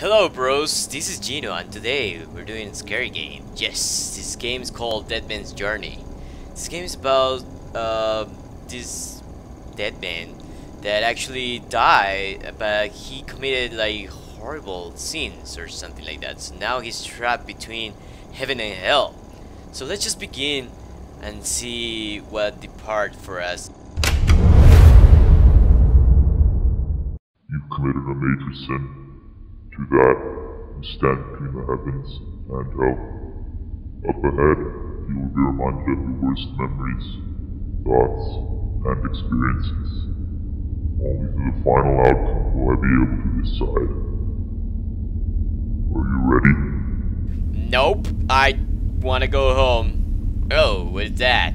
Hello bros, this is Gino and today we're doing a scary game. Yes, this game is called Dead Man's Journey. This game is about uh, this dead man that actually died but he committed like horrible sins or something like that. So now he's trapped between heaven and hell. So let's just begin and see what depart for us. You've committed a major sin. To that, you stand between the heavens and hell. Up ahead, you will be reminded of your worst memories, thoughts, and experiences. Only through the final outcome will I be able to decide. Are you ready? Nope, I wanna go home. Oh, what is that?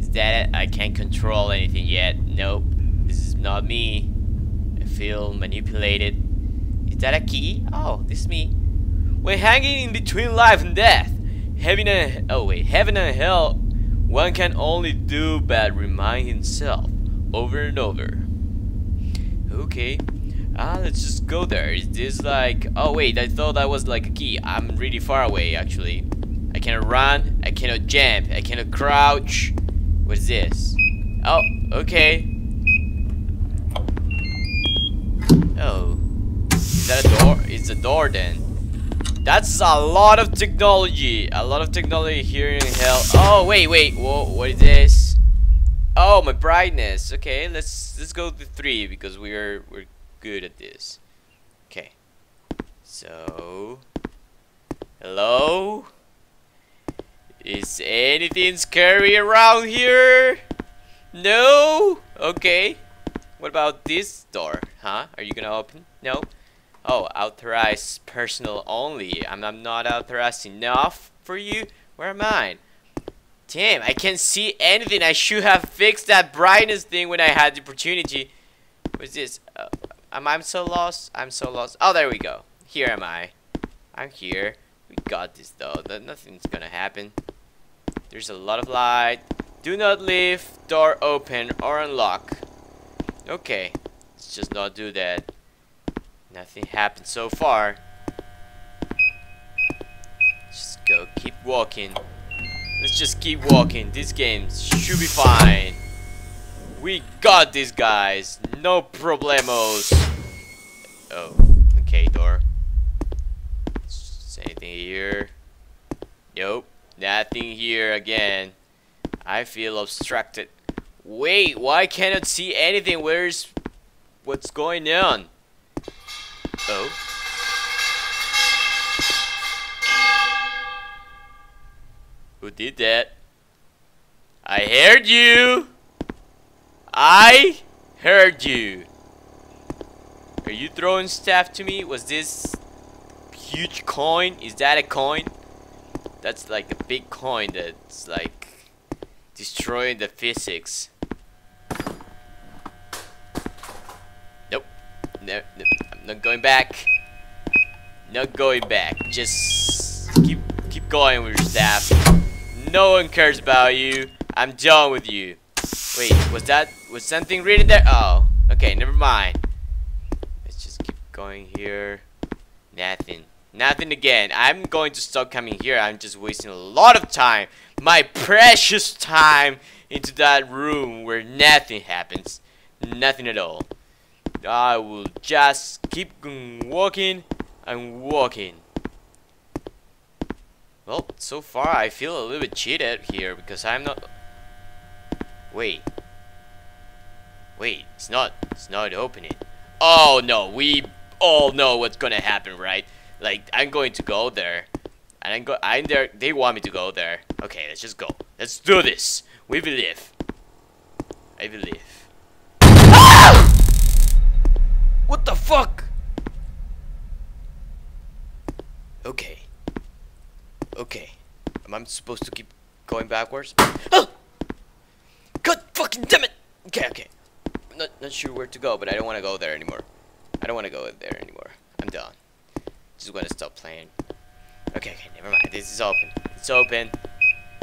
Is that it? I can't control anything yet. Nope, this is not me. I feel manipulated. Is that a key? Oh, this is me. We're hanging in between life and death, heaven and oh wait, heaven and hell, one can only do but remind himself over and over. Okay, ah, let's just go there. Is this like? Oh wait, I thought that was like a key. I'm really far away actually. I cannot run. I cannot jump. I cannot crouch. What is this? Oh, okay. Oh. Is that a door? It's a door then. That's a lot of technology. A lot of technology here in hell. Oh, wait, wait. Whoa, what is this? Oh, my brightness. Okay, let's let's go to three because we're we're good at this. Okay. So, hello. Is anything scary around here? No. Okay. What about this door? Huh? Are you gonna open? No. Oh, authorized personnel only. I'm, I'm not authorized enough for you? Where am I? Damn, I can't see anything. I should have fixed that brightness thing when I had the opportunity. What's this? Uh, am I so lost? I'm so lost. Oh, there we go. Here am I. I'm here. We got this though. Nothing's gonna happen. There's a lot of light. Do not leave door open or unlock. Okay. Let's just not do that. Nothing happened so far. Just go, keep walking. Let's just keep walking. This game should be fine. We got these guys. No problemos. Oh, okay, door. Is anything here? Nope, nothing here again. I feel obstructed. Wait, why can't see anything? Where's... What's going on? Oh. Who did that? I heard you! I heard you! Are you throwing stuff to me? Was this huge coin? Is that a coin? That's like a big coin that's like destroying the physics. Nope. No, no. Not going back. Not going back. Just keep keep going with your staff. No one cares about you. I'm done with you. Wait, was that was something written there? Oh, okay, never mind. Let's just keep going here. Nothing. Nothing again. I'm going to stop coming here. I'm just wasting a lot of time. My precious time into that room where nothing happens. Nothing at all. I will just keep walking and walking. Well, so far I feel a little bit cheated here because I'm not... Wait. Wait, it's not, it's not opening. Oh no, we all know what's gonna happen, right? Like, I'm going to go there. And I'm, go I'm there, they want me to go there. Okay, let's just go. Let's do this. We believe. I believe. The fuck? Okay. Okay. Am I supposed to keep going backwards? Oh! God fucking damn it! Okay, okay. I'm not, not sure where to go, but I don't want to go there anymore. I don't want to go there anymore. I'm done. Just want to stop playing. Okay, okay, never mind. This is open. It's open.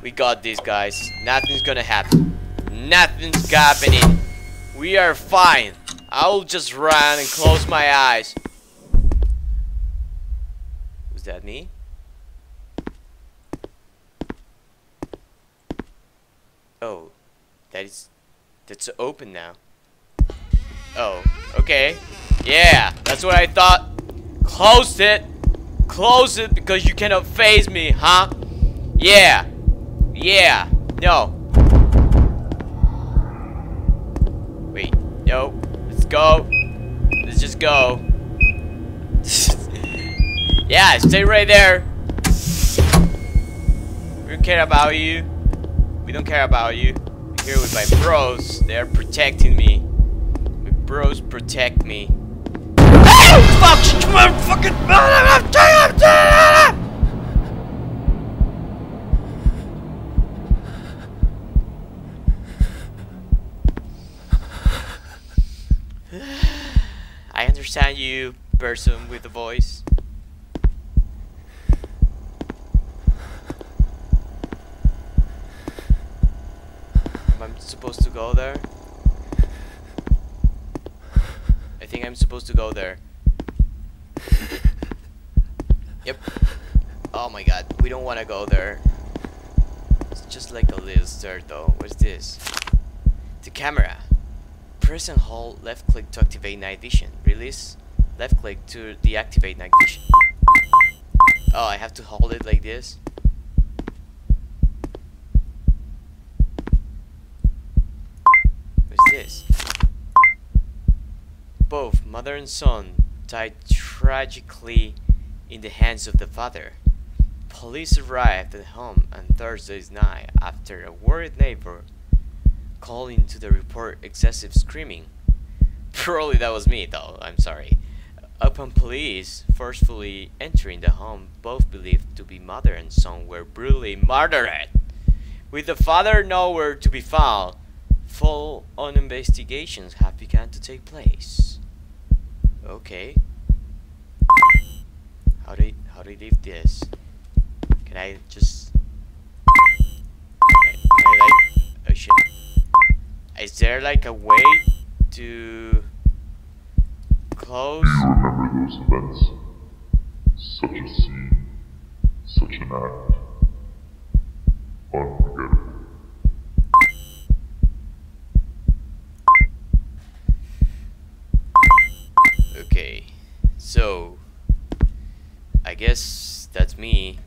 We got this, guys. Nothing's gonna happen. Nothing's happening. We are fine. I'll just run and close my eyes. Was that me? Oh, that is that's open now. Oh, okay. Yeah, that's what I thought. Close it. Close it because you cannot phase me, huh? Yeah. Yeah. No. Wait. No. Let's go. Let's just go. yeah, stay right there. We don't care about you. We don't care about you. I'm here with my bros. They're protecting me. My bros protect me. Fuck! Come on, fucking... I understand you, person with the voice. I'm I supposed to go there? I think I'm supposed to go there. Yep. Oh my god, we don't want to go there. It's just like a little stair though. What's this? The camera. Press and hold left click to activate night vision. Release left click to deactivate night vision. Oh, I have to hold it like this? What's this? Both mother and son died tragically in the hands of the father. Police arrived at home on Thursday's night after a worried neighbor called in to the report excessive screaming. Probably that was me though, I'm sorry. Upon police forcefully entering the home, both believed to be mother and son were brutally murdered. With the father nowhere to be found, full on investigations have begun to take place. Okay. How do I, how do I leave this? Can I just can, can I like oh shit. Is there like a way to close? Do you remember those events? Such a scene, such an act. Unforgettable. Okay, so I guess that's me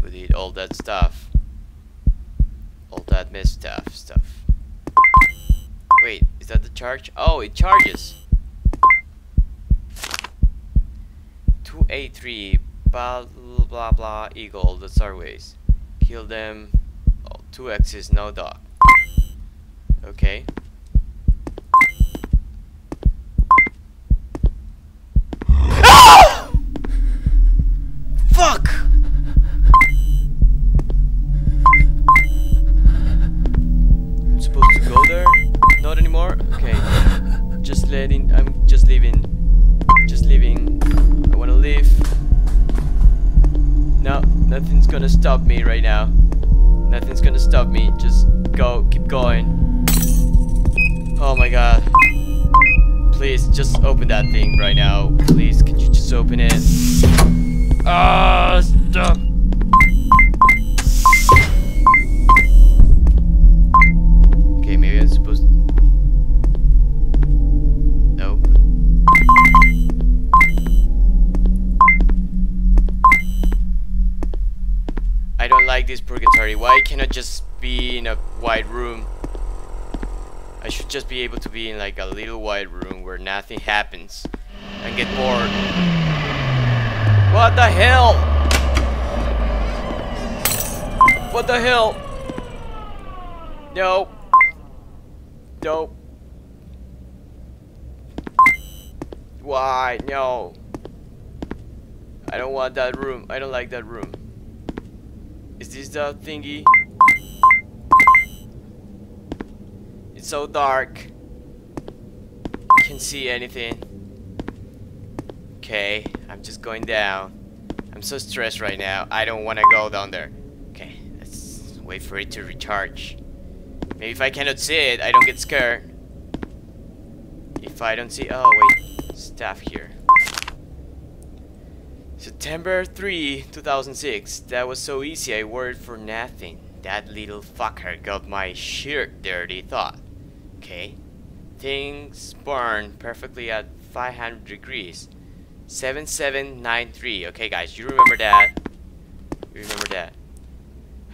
who did all that stuff. All that mess stuff stuff. Wait, is that the charge? Oh, it charges. 283 blah blah blah eagle the starways. Kill them. Oh, two X's, no dog. Okay. That thing right now. Please, can you just open it? Ah, stop. Okay, maybe I'm supposed Nope. I don't like this purgatory. Why can't I just be in a wide room? I should just be able to be in like a little wide room where nothing happens and get bored. What the hell? What the hell? No. Nope. Why? No. I don't want that room. I don't like that room. Is this the thingy? It's so dark. Can't see anything. Okay, I'm just going down. I'm so stressed right now. I don't want to go down there. Okay, let's wait for it to recharge. Maybe if I cannot see it, I don't get scared. If I don't see... Oh, wait. Stuff here. September 3, 2006. That was so easy, I worried for nothing. That little fucker got my shirt dirty thought. Okay. Things burn perfectly at 500 degrees. 7793. Okay, guys, you remember that? You remember that?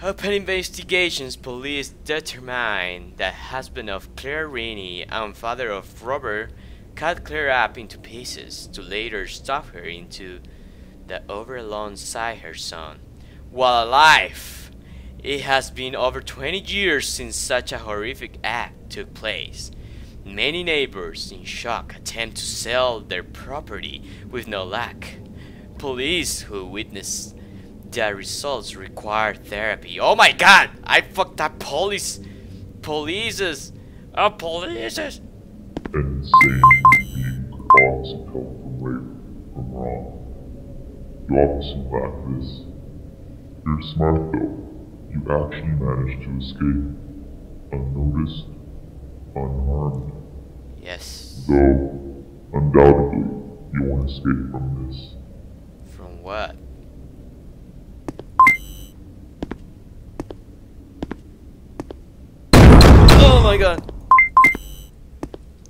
Open investigations, police determine the husband of Claire Rainey and father of Robert cut Claire up into pieces to later stuff her into the overall alongside her son. While alive, it has been over 20 years since such a horrific act took place. Many neighbors, in shock, attempt to sell their property with no luck. Police who witnessed the results require therapy. Oh my god! I fucked up police! Polices! Oh, polices! Insane being cause of help from right from wrong. You obviously lack this. You're smart though. You actually managed to escape. Unnoticed. Yes. Though, undoubtedly, you won't escape from this. From what? Oh my god.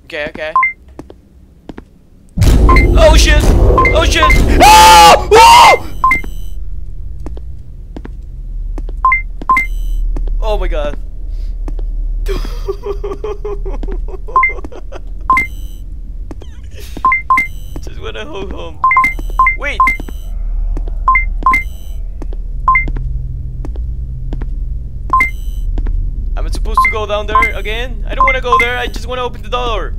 Okay, okay. Oh shit! Oh shit! Oh! Oh! Oh my god. Just wanna go home. Wait! Am supposed to go down there again? I don't wanna go there, I just wanna open the door.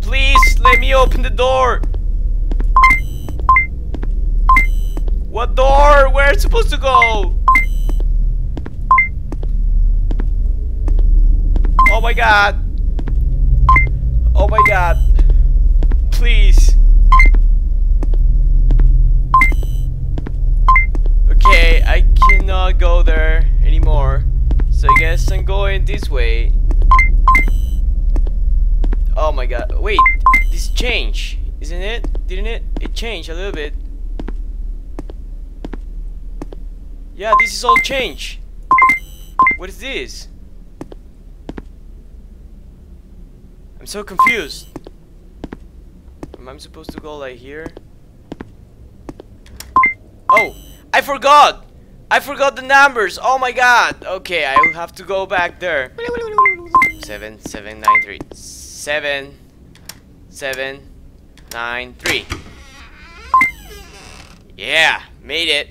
Please, let me open the door. What door? Where am I supposed to go? Oh my god. Oh my god. Please. Okay, I cannot go there anymore. So I guess I'm going this way. Oh my god. Wait, this changed, isn't it? Didn't it? It changed a little bit. Yeah, this is all changed. What is this? I'm so confused. Am I supposed to go like here? Oh, I forgot! I forgot the numbers. Oh my god. Okay, I will have to go back there. Seven, seven, nine, three. Seven, seven, nine, three. Yeah, made it.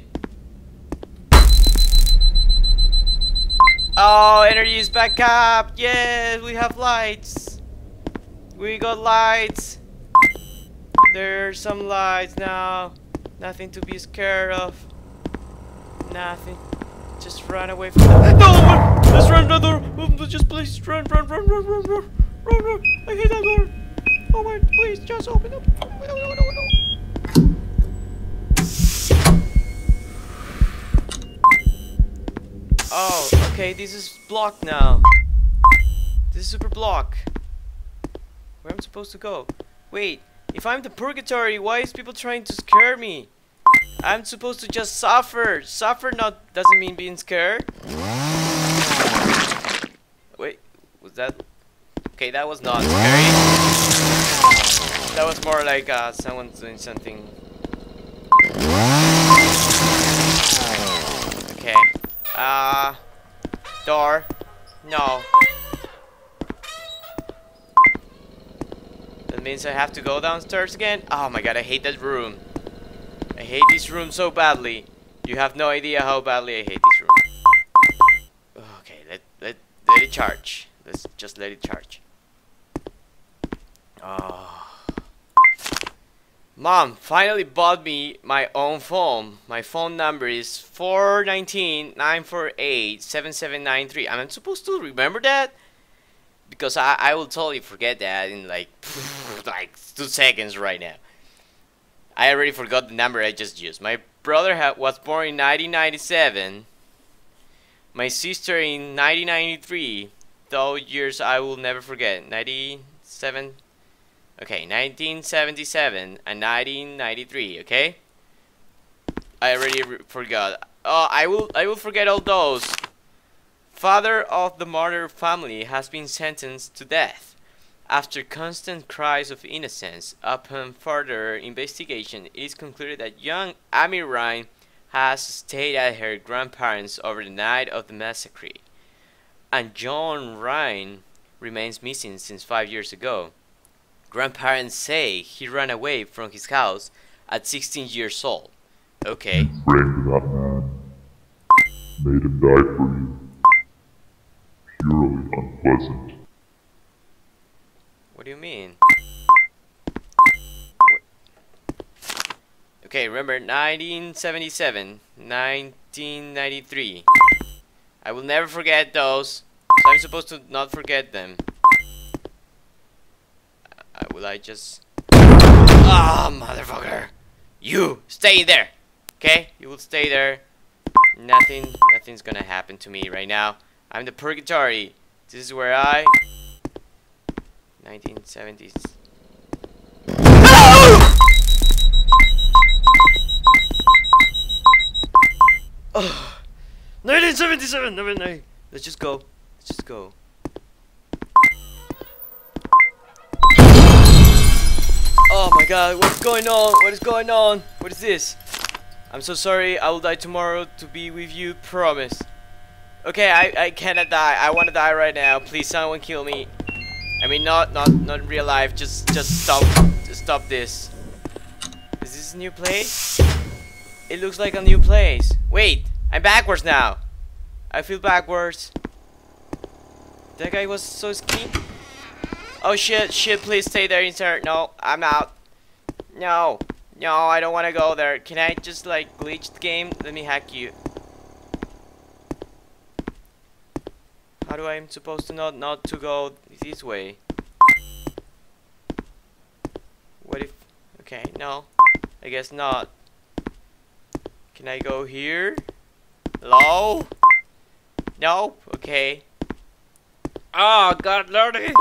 Oh, energy is back up. Yes, we have lights. We got lights. There's some lights now. Nothing to be scared of. Nothing. Just run away from that. No! run! Let's run another. Just please run, run, run, run, run, run, run, run. I hate that door. Oh my! Please, just open up. No, no, no, no. Oh, okay. This is blocked now. This is super block. Where am I supposed to go? Wait. If I'm the purgatory, why is people trying to scare me? I'm supposed to just suffer. Suffer not doesn't mean being scared. Wait, was that? Okay, that was not scary. That was more like uh, someone doing something. Okay. Uh, door. No. That means I have to go downstairs again. Oh my god, I hate that room. I hate this room so badly. You have no idea how badly I hate this room. Okay, let let let it charge. Let's just let it charge. Oh. Mom finally bought me my own phone. My phone number is 419-948-7793. Am supposed to remember that? Because I, I will totally forget that in like like two seconds right now. I already forgot the number I just used. My brother was born in 1997. My sister in 1993. Those years I will never forget. 97. Okay, 1977 and 1993. Okay. I already re forgot. Oh, I will I will forget all those. Father of the martyr family has been sentenced to death. After constant cries of innocence, upon further investigation, it is concluded that young Amy Ryan has stayed at her grandparents over the night of the massacre, and John Ryan remains missing since five years ago. Grandparents say he ran away from his house at 16 years old. Okay. That man. Made him die for you. Purely unpleasant. Mean? Okay, remember 1977, 1993. I will never forget those. So I'm supposed to not forget them. Uh, will I just... Ah, motherfucker! You! Stay there! Okay? You will stay there. Nothing, nothing's gonna happen to me right now. I'm the purgatory. This is where I... 1970s. Oh, 1977! No, no, Let's just go. Let's just go. Oh my god, what's going on? What is going on? What is this? I'm so sorry, I will die tomorrow to be with you, promise. Okay, I, I cannot die. I wanna die right now. Please someone kill me. I mean not not not in real life, just just stop just stop this. Is this a new place? It looks like a new place. Wait, I'm backwards now. I feel backwards. That guy was so skinny. Oh shit, shit, please stay there, insert. No, I'm out. No, no, I don't want to go there. Can I just like glitch the game? Let me hack you. How do I am supposed to not not to go this way? What if? Okay, no. I guess not. Can I go here? Hello? No? Okay. Oh, God, lordy!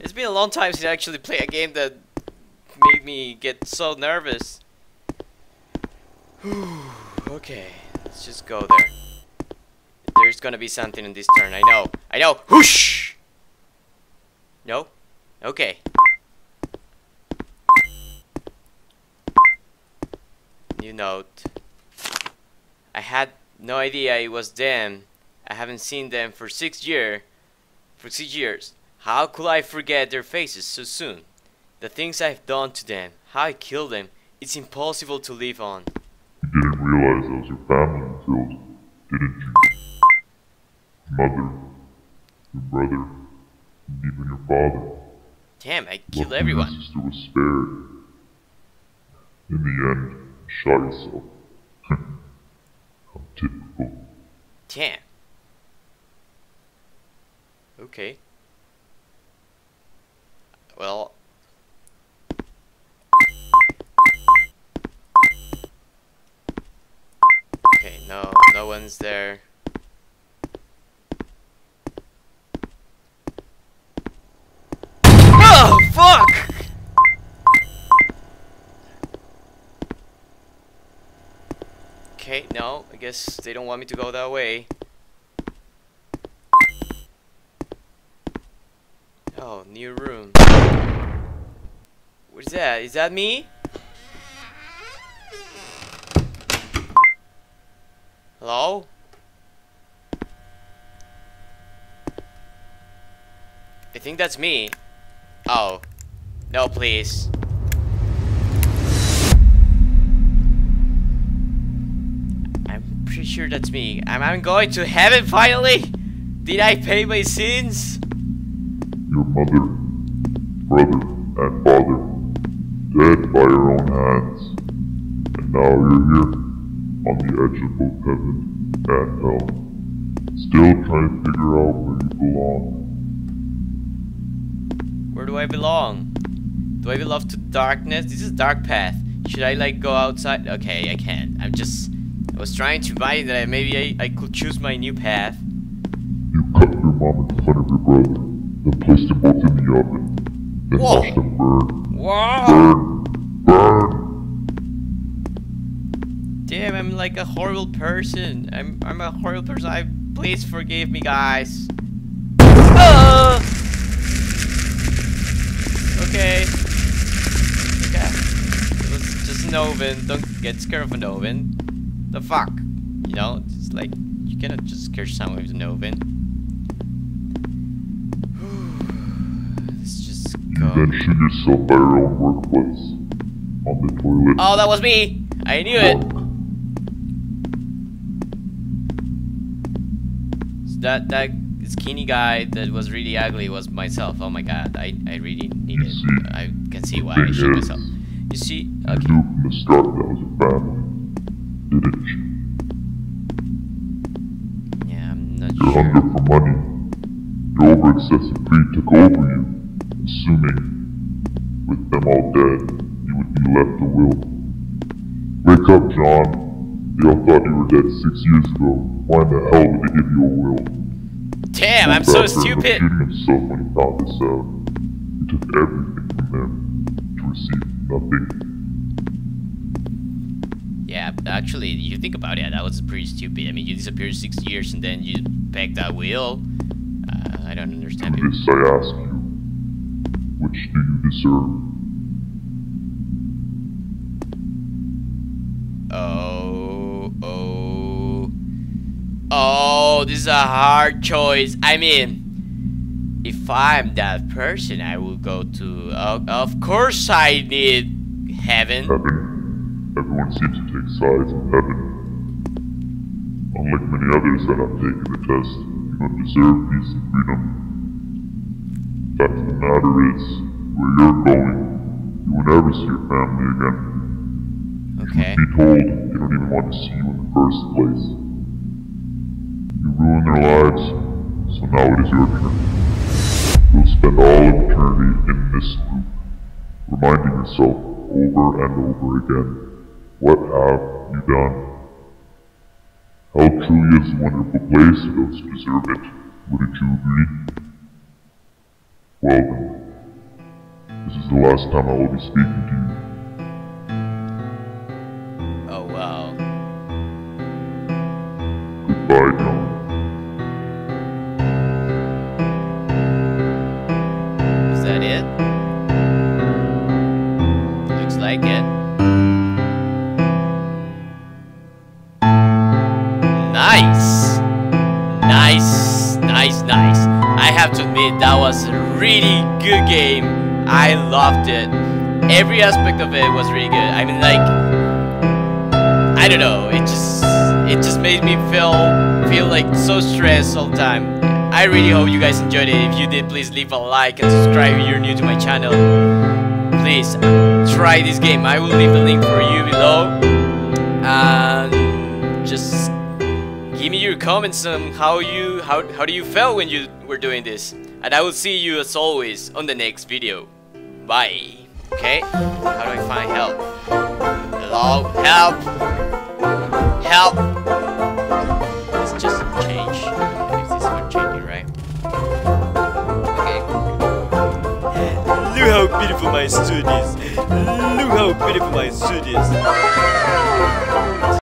It's been a long time since I actually played a game that made me get so nervous. okay, let's just go there. There's gonna be something in this turn, I know. I know! Whoosh! No? Okay. New note. I had no idea it was them. I haven't seen them for six year, for six years. How could I forget their faces so soon? The things I've done to them, how I killed them, it's impossible to live on. You didn't realize that was your family you killed, didn't you? Mother, your brother, and even your father. Damn, I killed Luckily, everyone. Your sister was spared. In the end, you shot yourself. How typical. Damn. Okay. Well. Okay, no, no one's there. Oh, fuck! Okay, no, I guess they don't want me to go that way. Oh, new room. What is that? Is that me? Hello? I think that's me. Oh. No, please. Sure that's me. I'm I going to heaven finally? Did I pay my sins? Your mother, brother, and father, dead by your own hands. And now you're here, on the edge of both heaven and hell. Still trying to figure out where you belong. Where do I belong? Do I belong to darkness? This is dark path. Should I like go outside? Okay, I can't. I'm just. I was trying to buy that maybe I, I could choose my new path. You cut your mom in front of your brother, then placed them both in the oven, then Whoa. watched them burn. Whoa! Burn! Burn! Damn, I'm like a horrible person. I'm I'm a horrible person. I please forgive me, guys. Ah! Okay. Okay. It's just an oven. Don't get scared of an oven. The fuck? You know, it's like you cannot just curse someone with an oven. Let's just You go. then shoot yourself by your own workplace. On the toilet. Oh, that was me! I knew it! Drunk. That that skinny guy that was really ugly was myself. Oh my god, I, I really need it. see, I can see why I is, myself. You see? You Okay. knew from the start that was your family. Didn't you? Yeah, I'm not You're sure. hungry for money. Your over excessive greed took over you, assuming with them all dead, you would be left a will. Wake up, John. They all thought you were dead six years ago. Why in the hell would they give you a will? Damn, I'm so After stupid! shooting himself when he found this out. He took everything from them to receive nothing. Actually, you think about it, that was pretty stupid. I mean, you disappeared six years and then you pegged that wheel. Uh, I don't understand it. this I ask you, which do you deserve? Oh, oh. Oh, this is a hard choice. I mean, if I'm that person, I will go to. Uh, of course, I need heaven. Heaven. Everyone seems to take sides in heaven. Unlike many others that have taken the test, you don't deserve peace and freedom. Fact of the matter is, where you're going, you will never see your family again. Okay. Be told they don't even want to see you in the first place. You ruined their lives, so now it is your turn. You'll spend all of eternity in this loop, reminding yourself over and over again, what have you done? Hell truly is a wonderful place, those who deserve it. Wouldn't you agree? Well then, this is the last time I will be speaking to you. Oh, wow. Goodbye, John. Loved it. Every aspect of it was really good. I mean, like, I don't know. It just, it just made me feel, feel like so stressed all the time. I really hope you guys enjoyed it. If you did, please leave a like and subscribe if you're new to my channel. Please uh, try this game. I will leave the link for you below. And just give me your comments on how you how how do you feel when you were doing this. And I will see you as always on the next video. Bye. Okay? How do I find help? Hello? Help! Help! Let's just change. If this is changing, right? Okay. Look how beautiful my suit is. Look how beautiful my suit is.